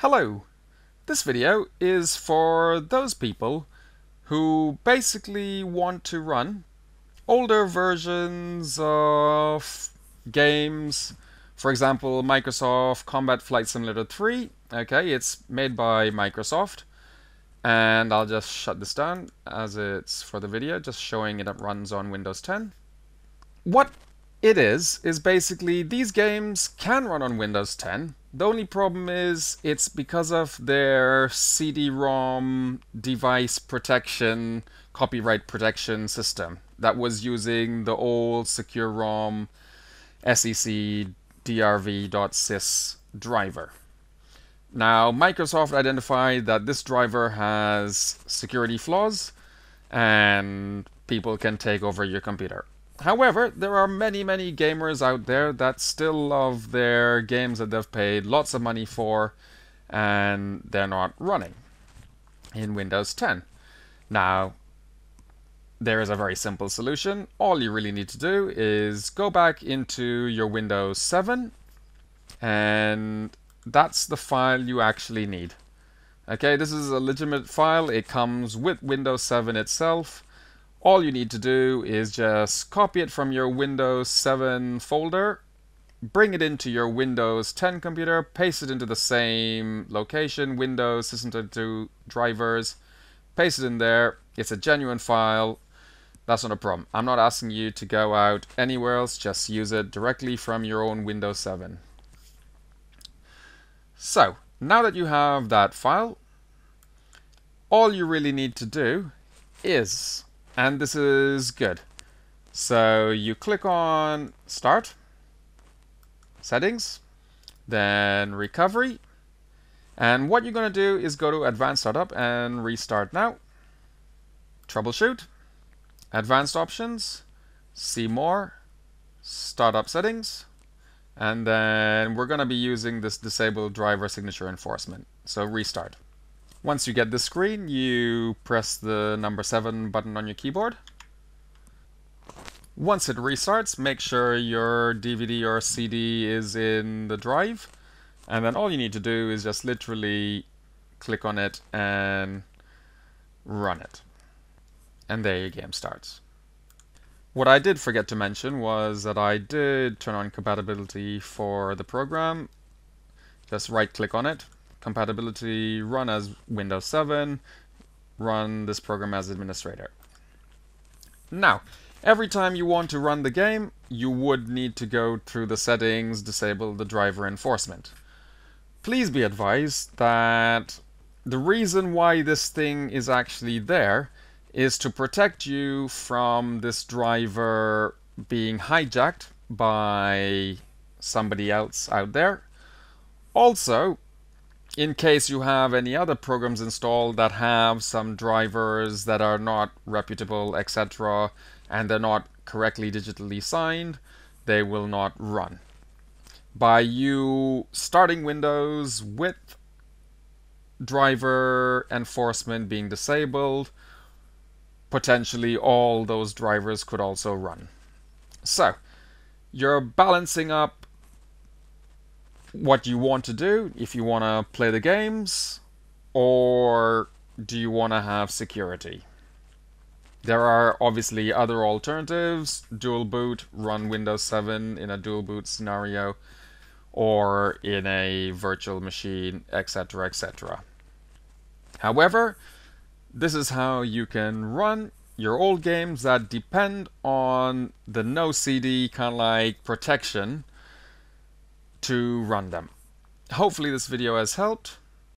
Hello! This video is for those people who basically want to run older versions of games. For example, Microsoft Combat Flight Simulator 3. Okay, it's made by Microsoft. And I'll just shut this down as it's for the video, just showing it runs on Windows 10. What it is, is basically these games can run on Windows 10. The only problem is it's because of their CD-ROM device protection, copyright protection system that was using the old SecuROM SEC drv.sys driver. Now, Microsoft identified that this driver has security flaws and people can take over your computer. However, there are many, many gamers out there that still love their games that they've paid lots of money for and they're not running in Windows 10. Now, there is a very simple solution. All you really need to do is go back into your Windows 7 and that's the file you actually need. Okay, this is a legitimate file. It comes with Windows 7 itself all you need to do is just copy it from your Windows 7 folder, bring it into your Windows 10 computer, paste it into the same location, Windows System32 drivers, paste it in there. It's a genuine file. That's not a problem. I'm not asking you to go out anywhere else, just use it directly from your own Windows 7. So, now that you have that file, all you really need to do is and this is good. So you click on Start, Settings, then Recovery, and what you're going to do is go to Advanced Startup and Restart Now, Troubleshoot, Advanced Options, See More, Startup Settings, and then we're going to be using this Disable Driver Signature Enforcement. So Restart. Once you get this screen, you press the number 7 button on your keyboard. Once it restarts, make sure your DVD or CD is in the drive. And then all you need to do is just literally click on it and run it. And there your game starts. What I did forget to mention was that I did turn on compatibility for the program. Just right click on it, compatibility run as Windows 7, run this program as administrator. Now, every time you want to run the game, you would need to go through the settings, disable the driver enforcement. Please be advised that the reason why this thing is actually there is to protect you from this driver being hijacked by somebody else out there. Also, in case you have any other programs installed that have some drivers that are not reputable, etc., and they're not correctly digitally signed, they will not run. By you starting Windows with driver enforcement being disabled, potentially all those drivers could also run. So, you're balancing up what you want to do, if you want to play the games, or do you want to have security? There are obviously other alternatives, dual boot, run Windows 7 in a dual boot scenario, or in a virtual machine, etc., etc. However, this is how you can run your old games that depend on the no CD kind of like protection to run them. Hopefully this video has helped.